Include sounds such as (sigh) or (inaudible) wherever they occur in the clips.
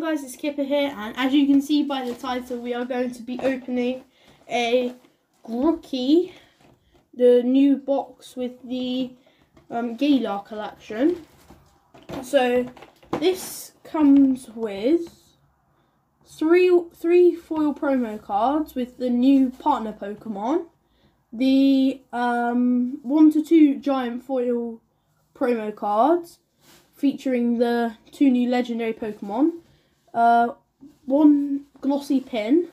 guys, it's Kipper here, and as you can see by the title, we are going to be opening a Grookey, the new box with the um, Galar collection. So, this comes with three three foil promo cards with the new partner Pokemon, the um, one to two giant foil promo cards featuring the two new legendary Pokemon uh, one glossy pin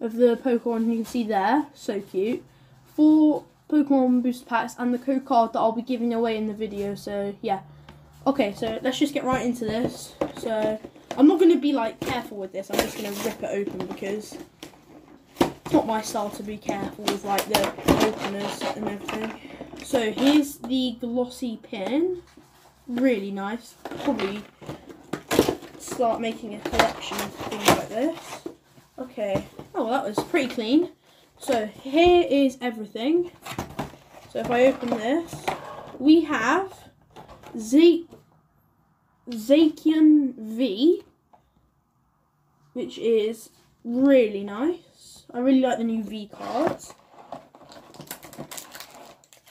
of the Pokemon you can see there, so cute. Four Pokemon booster packs and the code card that I'll be giving away in the video. So yeah, okay. So let's just get right into this. So I'm not going to be like careful with this. I'm just going to rip it open because it's not my style to be careful with like the openers and everything. So here's the glossy pin. Really nice. Probably start making a collection of things like this. Okay. Oh, that was pretty clean. So here is everything. So if I open this, we have Z Zacian V, which is really nice. I really like the new V cards.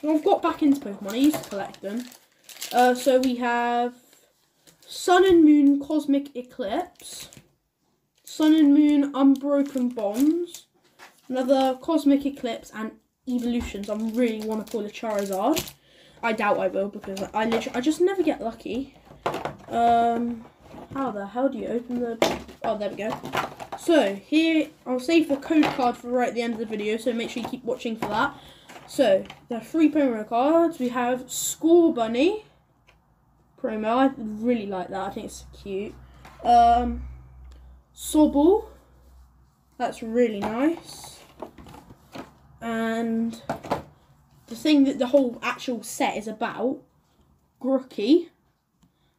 I've got back into Pokemon. I used to collect them. Uh, so we have Sun and Moon Cosmic Eclipse, Sun and Moon Unbroken Bonds, another Cosmic Eclipse, and Evolutions. I really want to pull a Charizard. I doubt I will because I literally I just never get lucky. Um, how the hell do you open the? Oh, there we go. So here I'll save the code card for right at the end of the video. So make sure you keep watching for that. So the three promo cards we have Scorbunny promo. I really like that. I think it's cute. Um, Sobble. That's really nice. And the thing that the whole actual set is about, Grookey,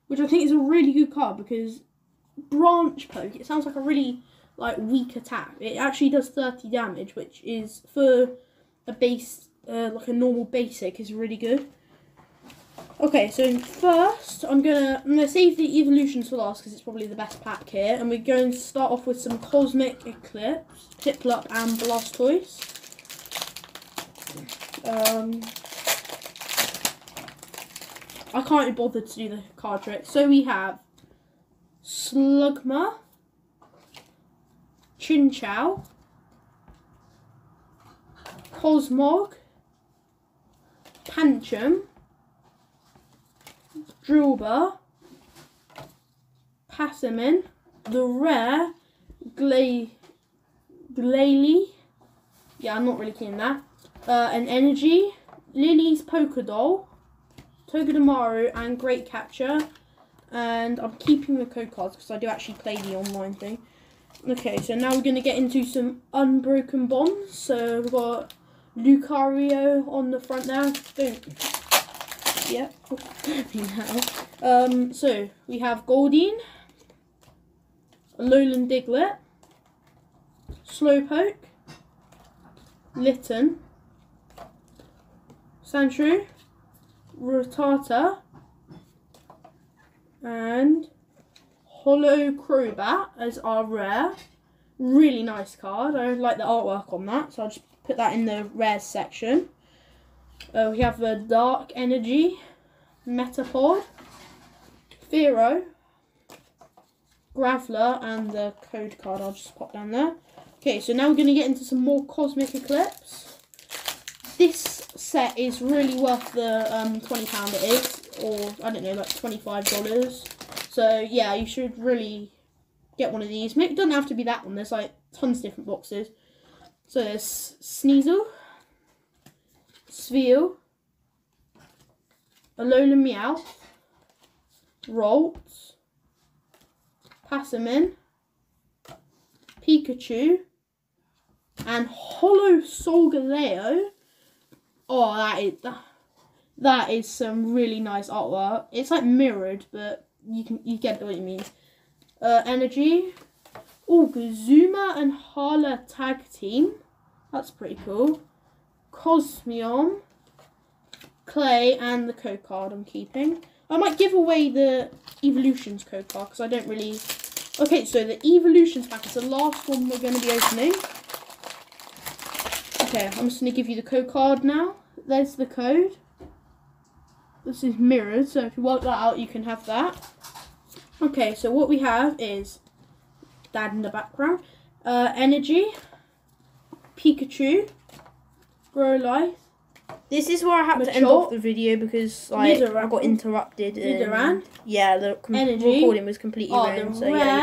which I think is a really good card because branch poke. It sounds like a really like weak attack. It actually does 30 damage, which is for a base uh, like a normal basic is really good. Okay, so first I'm gonna I'm gonna save the evolutions for last because it's probably the best pack here, and we're going to start off with some Cosmic Eclipse, Piplup, and Blastoise. Um, I can't be bothered to do the card trick. So we have Slugma, Chinchou, Cosmog, Pancham. Drilbur, Passimian, the rare Gla Glalie. Yeah, I'm not really keen on that. Uh, an Energy, Lillie's Pokédoll, Togedemaru, and Great Capture. And I'm keeping the code cards because I do actually play the online thing. Okay, so now we're going to get into some unbroken bonds. So we've got Lucario on the front there. Boom. Yeah. (laughs) um, so we have Goldeen, Alolan Diglett, Slowpoke, Litten, Sandshrew, Rattata, and Holo Crobat as our rare. Really nice card. I like the artwork on that, so I'll just put that in the rare section. Uh, we have the Dark Energy, Metapod, Fearow, Graveler, and the code card I'll just pop down there. Okay, so now we're going to get into some more Cosmic Eclipse. This set is really worth the um, £20 it is, or I don't know, like $25. So yeah, you should really get one of these. It doesn't have to be that one, there's like tons of different boxes. So there's Sneasel, Sphere, Alolan Meowth, Ralts, Passimian, Pikachu, and Holo Solgaleo. Oh, that is that, that is some really nice artwork. It's like mirrored, but you can you get what it means. Uh, energy. Oh, Guzma and Hala tag team. That's pretty cool. Cosmoem, Clay, and the code card I'm keeping. I might give away the Evolutions code card because I don't really Okay, so the evolutions pack is the last one we're going to be opening. Okay, I'm just going to give you the code card now. There's the code. This is mirrored, so if you work that out, you can have that. Okay, so what we have is dad in the background, uh, energy, Pikachu, Growlithe, This is where I had to end off the video because like I got interrupted. and- Nidoran. Yeah, the com- Energy. recording was completely Oh, ruined. So yeah.